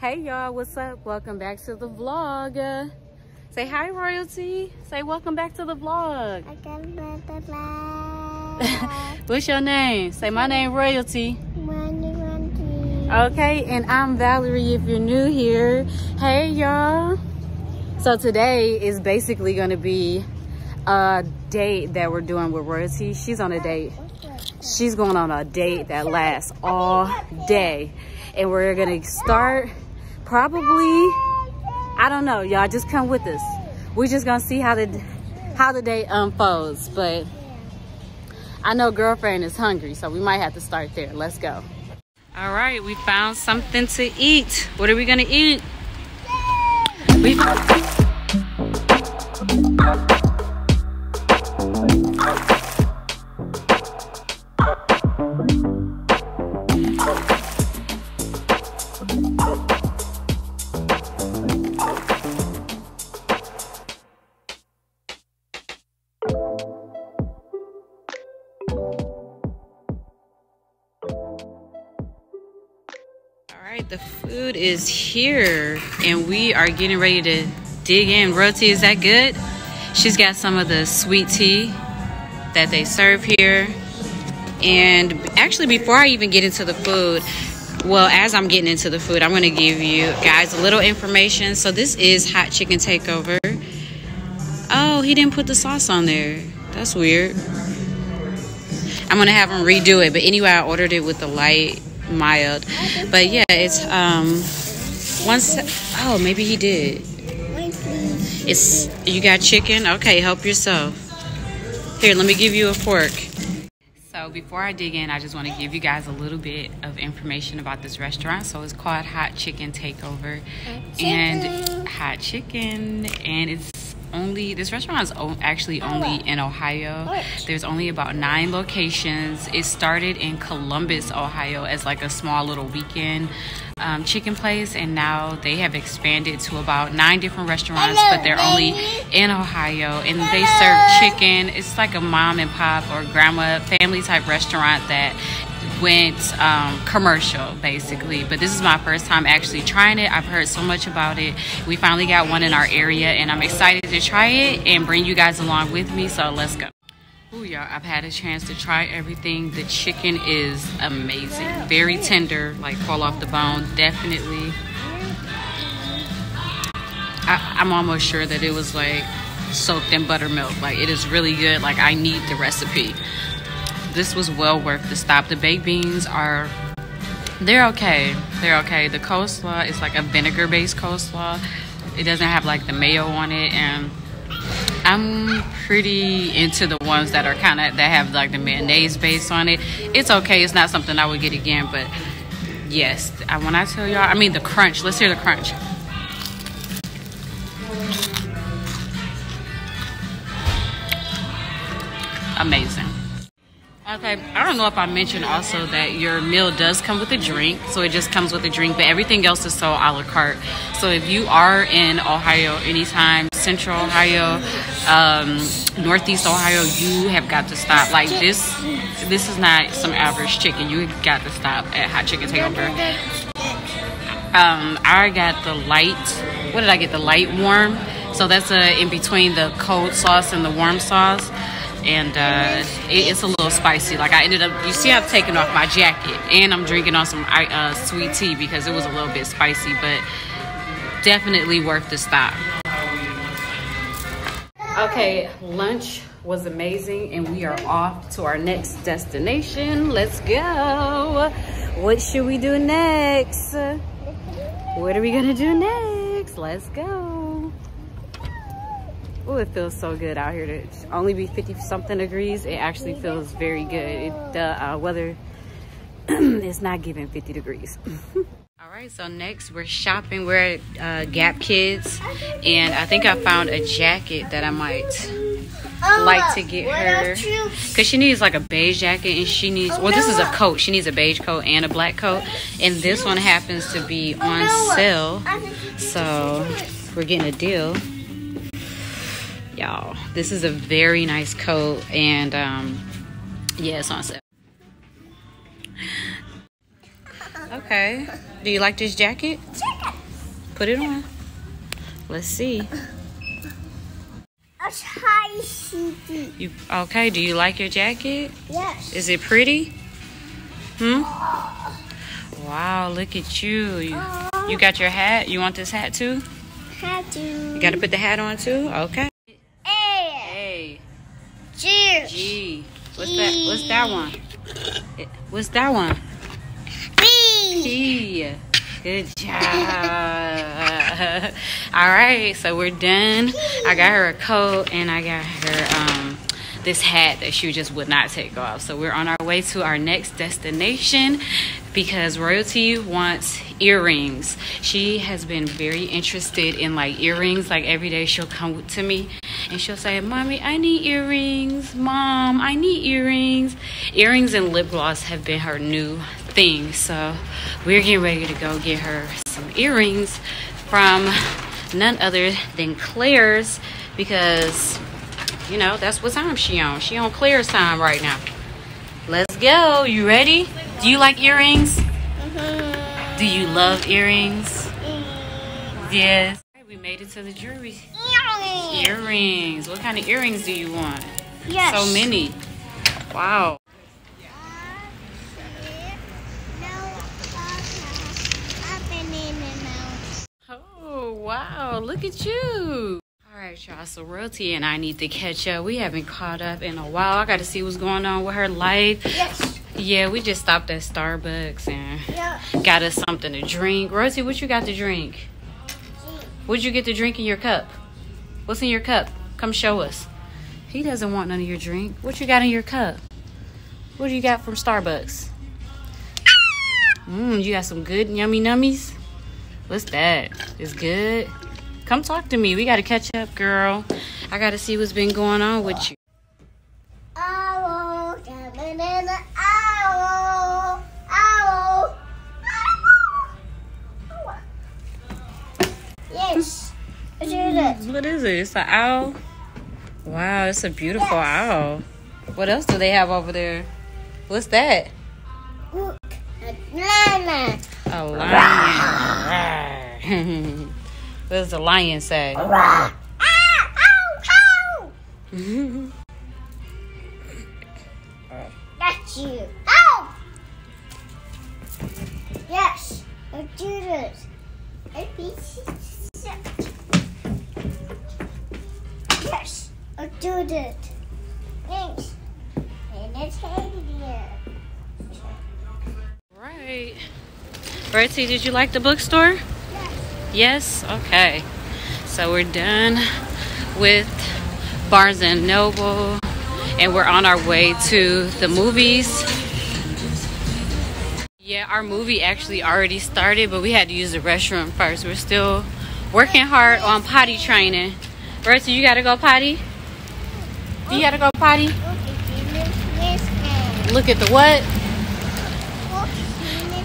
Hey y'all, what's up? Welcome back to the vlog. Say hi, Royalty. Say welcome back to the vlog. Welcome back to the vlog. what's your name? Say my name, Royalty. Okay, and I'm Valerie if you're new here. Hey y'all. So today is basically gonna be a date that we're doing with Royalty. She's on a date. She's going on a date that lasts all day. And we're gonna start probably, I don't know, y'all just come with us. We're just gonna see how the, how the day unfolds. But I know girlfriend is hungry, so we might have to start there. Let's go. All right, we found something to eat. What are we gonna eat? We the food is here and we are getting ready to dig in. Roti, is that good? She's got some of the sweet tea that they serve here. And actually, before I even get into the food, well, as I'm getting into the food, I'm going to give you guys a little information. So this is Hot Chicken Takeover. Oh, he didn't put the sauce on there. That's weird. I'm going to have him redo it. But anyway, I ordered it with the light mild. But yeah, it's um once oh maybe he did. It's you got chicken? Okay, help yourself. Here, let me give you a fork. So before I dig in, I just want to give you guys a little bit of information about this restaurant. So it's called Hot Chicken Takeover. And hot chicken and it's only this restaurant is actually only in Ohio. There's only about nine locations. It started in Columbus, Ohio, as like a small little weekend um, chicken place, and now they have expanded to about nine different restaurants. But they're only in Ohio, and they serve chicken. It's like a mom and pop or grandma family type restaurant that went um, commercial basically but this is my first time actually trying it i've heard so much about it we finally got one in our area and i'm excited to try it and bring you guys along with me so let's go Ooh, y'all, I've had a chance to try everything. The chicken is amazing. Very tender, like fall off the bone, definitely. I, I'm almost sure that it was like soaked in buttermilk. Like it is really good. Like I need the recipe this was well worth the stop. The baked beans are, they're okay. They're okay. The coleslaw is like a vinegar based coleslaw. It doesn't have like the mayo on it. And I'm pretty into the ones that are kind of, that have like the mayonnaise base on it. It's okay. It's not something I would get again, but yes, I, when I tell y'all, I mean the crunch. Let's hear the crunch. Amazing. Okay, I don't know if I mentioned also that your meal does come with a drink, so it just comes with a drink, but everything else is sold a la carte. So if you are in Ohio anytime, Central Ohio, um, Northeast Ohio, you have got to stop. Like this, this is not some average chicken. You got to stop at Hot Chicken Takeover. Um, I got the light. What did I get? The light warm. So that's uh, in between the cold sauce and the warm sauce and uh, it, it's a little spicy. Like I ended up, you see, I've taken off my jacket, and I'm drinking on some uh, sweet tea because it was a little bit spicy, but definitely worth the stop. Okay, lunch was amazing, and we are off to our next destination. Let's go. What should we do next? What are we gonna do next? Let's go. Oh, it feels so good out here to only be 50 something degrees. It actually feels very good. It, the uh, weather is not giving 50 degrees. All right, so next we're shopping. We're at uh, Gap Kids, and I think I found a jacket that I might like to get her because she needs like a beige jacket and she needs well this is a coat she needs a beige coat and a black coat and this one happens to be on sale so we're getting a deal y'all this is a very nice coat and um yeah it's on sale okay do you like this jacket Put it on. Let's see. You okay? Do you like your jacket? Yes. Is it pretty? Hmm? Wow, look at you. You, you got your hat? You want this hat too? How to? You got to put the hat on too? Okay. What's that? What's that one? What's that one? B. P. Good job. All right, so we're done. I got her a coat and I got her um, this hat that she just would not take off. So we're on our way to our next destination because Royalty wants earrings. She has been very interested in like earrings. Like every day she'll come to me and she'll say, Mommy, I need earrings. Mom, I need earrings. Earrings and lip gloss have been her new thing. So we're getting ready to go get her some earrings from none other than Claire's because you know that's what time she on. She on Claire's time right now. Let's go. You ready? Do you like earrings? Mm-hmm. Do you love earrings? Mm-hmm. Yes. We made it to the jewelry. Earrings. What kind of earrings do you want? Yes. So many. Wow. Oh, wow. Look at you. All right, y'all. So, Royalty and I need to catch up. We haven't caught up in a while. I got to see what's going on with her life. Yes. Yeah, we just stopped at Starbucks and Yeah. got us something to drink. Rosie, what you got to drink? What'd you get to drink in your cup? What's in your cup? Come show us. He doesn't want none of your drink. What you got in your cup? What do you got from Starbucks? Mmm, you got some good yummy nummies? What's that? It's good? Come talk to me. We gotta catch up, girl. I gotta see what's been going on with you. Owl, coming in the What is it? It's an owl? Wow, it's a beautiful owl. What else do they have over there? What's that? Look, a banana. A lion. what does the lion say? Ow, ow. That's you. Ow. Yes, I do this. I do that. Thanks. And it's here. Right. Bertie, did you like the bookstore? Yes. Yes? Okay. So we're done with Barnes and Noble and we're on our way to the movies. Yeah, our movie actually already started, but we had to use the restroom first. We're still working hard on potty training. Bertie, you gotta go potty? You gotta go potty? Look at the what?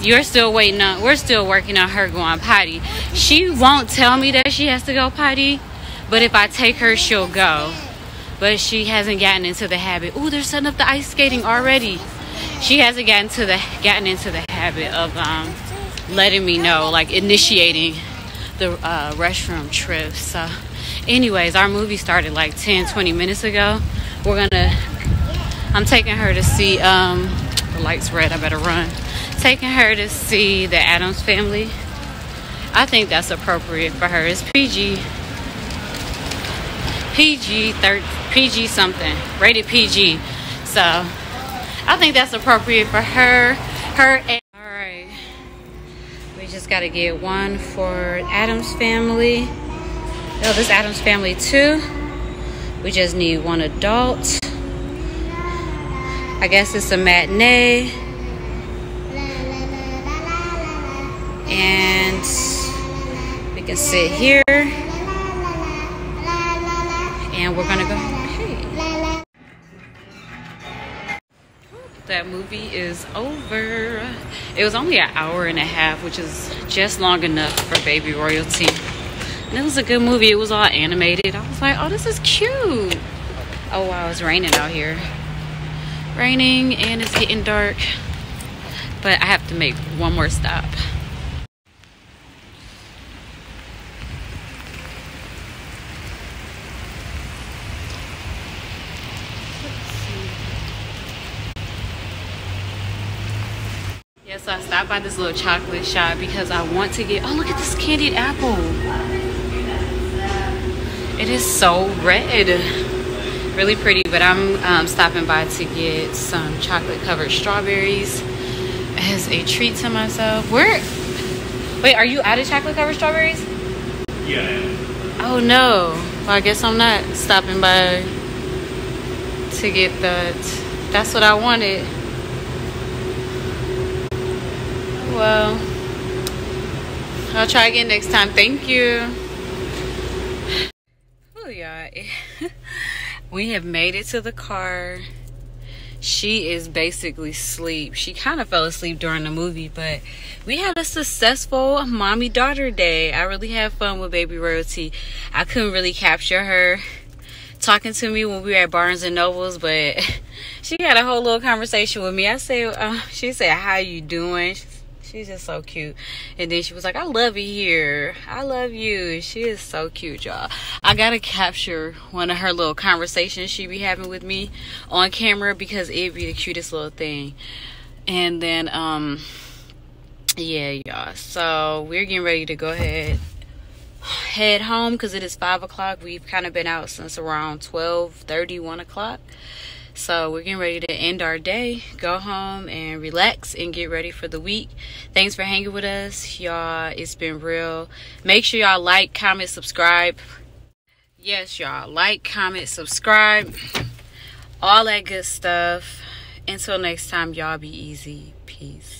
You're still waiting on. We're still working on her going potty. She won't tell me that she has to go potty, but if I take her, she'll go. But she hasn't gotten into the habit. Ooh, they're setting up the ice skating already. She hasn't gotten to the gotten into the habit of um, letting me know, like initiating the uh, restroom trip. So, anyways, our movie started like 10, 20 minutes ago. We're gonna. I'm taking her to see. Um, the light's red. I better run. Taking her to see the Addams Family. I think that's appropriate for her. It's PG. PG third PG something rated PG. So I think that's appropriate for her. Her. And, all right. We just got to get one for Addams Family. Oh, this Addams Family too. We just need one adult. I guess it's a matinee. And we can sit here. And we're gonna go. Hey. That movie is over. It was only an hour and a half, which is just long enough for baby royalty. And it was a good movie. It was all animated. I was like, oh, this is cute. Oh, wow, it's raining out here. Raining and it's getting dark. But I have to make one more stop. Yeah, so I stopped by this little chocolate shop because I want to get, oh, look at this candied apple. It is so red. Really pretty, but I'm um, stopping by to get some chocolate covered strawberries as a treat to myself. Where, wait, are you out of chocolate covered strawberries? Yeah. Oh no. Well, I guess I'm not stopping by to get that. That's what I wanted. Well, I'll try again next time. Thank you. We have made it to the car. She is basically asleep. She kind of fell asleep during the movie, but we had a successful mommy daughter day. I really had fun with baby royalty. I couldn't really capture her talking to me when we were at Barnes and Nobles, but she had a whole little conversation with me. I said, uh, she said, "How you doing?" She's just so cute. And then she was like, I love you here. I love you. She is so cute, y'all. I gotta capture one of her little conversations she be having with me on camera because it'd be the cutest little thing. And then, um, yeah, y'all. So we're getting ready to go ahead head home because it is five o'clock. We've kind of been out since around 12 30, 1 o'clock. So we're getting ready to end our day, go home and relax and get ready for the week. Thanks for hanging with us, y'all. It's been real. Make sure y'all like, comment, subscribe. Yes, y'all. Like, comment, subscribe. All that good stuff. Until next time, y'all be easy. Peace.